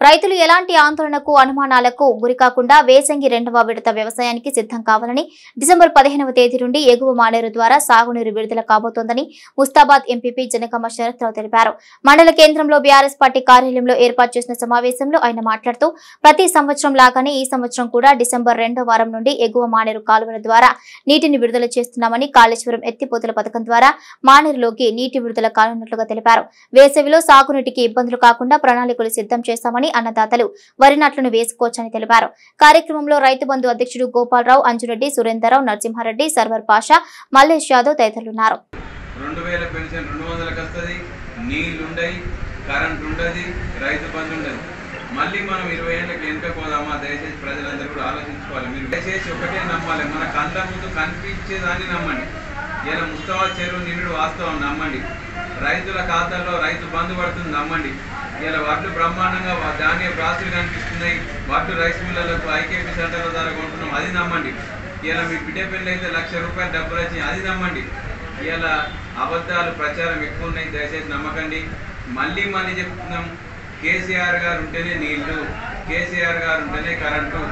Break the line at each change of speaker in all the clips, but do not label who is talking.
రైతులు ఎలాంటి ఆందోళనకు అనుమానాలకు గురికాకుండా వేసంగి రెండవ విడత వ్యవసాయానికి సిద్ధం కావాలని డిసెంబర్ పదిహేనవ తేదీ నుండి ఎగువ మానేరు ద్వారా సాగునీరు విడుదల కాబోతోందని ముస్తాబాద్ ఎంపీపీ జనకమ్మ శరత్రావు తెలిపారు. మండల కేంద్రంలో బీఆర్ఎస్ పార్టీ కార్యాలయంలో ఏర్పాటు చేసిన సమావేశంలో ఆయన మాట్లాడుతూ ప్రతి సంవత్సరం లాగానే ఈ సంవత్సరం కూడా డిసెంబర్ రెండో వారం నుండి ఎగువ మానేరు కాలువల ద్వారా నీటిని విడుదల చేస్తున్నామని కాళేశ్వరం ఎత్తిపోతల పథకం ద్వారా మానేరులోకి నీటి విడుదల కానున్నట్లుగా తెలిపారు. వేసవిలో సాగునీటికి ఇబ్బందులు కాకుండా ప్రణాళికలు సిద్ధం చేస్తామని అన్నదాతలు వరి నాట్లను వేసుకోవచ్చని తెలిపారు. కార్యక్రమంలో రైతు బంధు అధ్యక్షుడు గోపాలరావు అంజురెడ్డి సురేందర్రావు నరసింహారెడ్డి సర్వర్ పాషా మల్లేష్ యాదవ్ తదితరులున్నారు.
రెండు వేల పెన్షన్ రెండు వందలకు వస్తుంది నీళ్ళు ఉండయి కరెంట్ ఉండదు రైతు బంధు ఉండదు. మళ్ళీ మనం ఇరవై ఏళ్ళకి వెనుక పోదామా? దయచేసి ప్రజలందరూ కూడా ఆలోచించుకోవాలి. మీరు దయచేసి ఒకటే నమ్మాలి. మన కళ్ళ ముందు కనిపించేదాన్ని నమ్మండి. ఇలా ముస్తవా చెరువు నిండు వాస్తవం నమ్మండి. రైతుల ఖాతాల్లో రైతు బంధు పడుతుంది నమ్మండి. ఇలా వడ్లు బ్రహ్మాండంగా ధాన్య ప్రాసులు కనిపిస్తున్నాయి. వడ్లు రైస్ మిల్లలకు ఐకేపీ సెంటర్ల ద్వారా కొంటున్నాం. అది నమ్మండి. ఇలా మీ బిడ్డ పెళ్ళి అయితే లక్ష రూపాయలు డబ్బులు వచ్చి అది నమ్మండి. ఇలా అబద్ధాలు ప్రచారం ఎక్కువ ఉన్నాయి దయచేసి నమ్మకండి. మళ్ళీ మళ్ళీ చెప్తున్నాం. కేసీఆర్ గారు ఉంటేనే నీళ్ళు కేసీఆర్ గారు ఉంటేనే కరెంటు.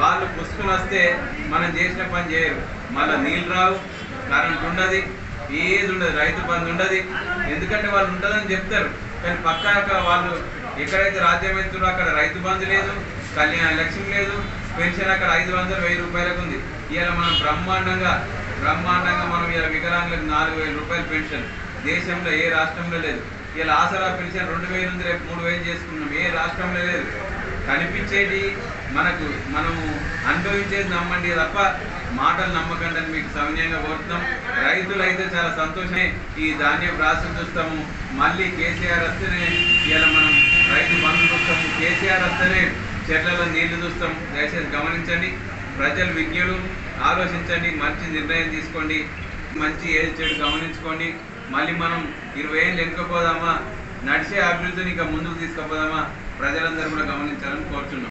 వాళ్ళు పుష్కలు వస్తే మనం చేసిన పని చేయరు. మళ్ళీ నీళ్ళు రావు కరెంట్ ఉండదు ఏది ఉండదు. రైతు బంధు ఉండదు. ఎందుకంటే వాళ్ళు ఉంటుందని చెప్తారు. కానీ పక్క వాళ్ళు ఎక్కడైతే రాజ్యం వెళ్తున్నారో అక్కడ రైతు బంధు లేదు కళ్యాణ లక్ష్యం లేదు పెన్షన్ అక్కడ ఐదు వందలు వెయ్యి రూపాయలకు ఉంది. ఇవాళ మనం బ్రహ్మాండంగా బ్రహ్మాండంగా మనం ఇలా వికలాంగులకు నాలుగు వేల రూపాయలు పెన్షన్. దేశంలో ఏ రాష్ట్రంలో లేదు. ఇలా ఆసరా పెన్షన్ రెండు వేలు ఉంది రేపు మూడు వేలు చేసుకున్నాం ఏ రాష్ట్రంలో లేదు. కనిపించేది మనకు మనము అనుభవించేది నమ్మండి. తప్ప మాటలు నమ్మకండి అని మీకు సవినయంగా కోరుతున్నాం. రైతులు అయితే చాలా సంతోషమే ఈ ధాన్యం రాసి చూస్తాము. మళ్ళీ కేసీఆర్ వస్తేనే ఇలా మనం రైతు బంధు చూస్తాము. కేసీఆర్ వస్తేనే చెట్లలో నీళ్ళు చూస్తాం. దయచేసి గమనించండి. ప్రజలు విజ్ఞులు ఆలోచించండి. మంచి నిర్ణయం తీసుకోండి. మంచి ఏది చెడు గమనించుకోండి. మళ్ళీ మనం ఇరవై ఏళ్ళు ఎన్నుకోపోదామా? నడిచే అభివృద్ధిని ఇంకా ముందుకు తీసుకుపోదామా? ప్రజలందరూ కూడా గమనించాలని కోరుతున్నాం